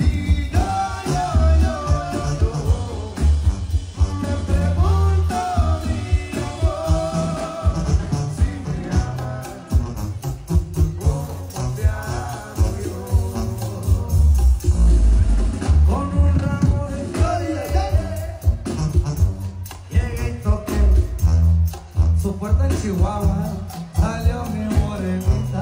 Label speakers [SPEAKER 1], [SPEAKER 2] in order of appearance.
[SPEAKER 1] Y yo, yo, yo, yo, yo, me pregunto a mi amor, si me ama, oh, te amo yo,
[SPEAKER 2] con un ramo de gloria,
[SPEAKER 1] llegué y toqué,
[SPEAKER 2] su puerta en Chihuahua, salió mi morenita.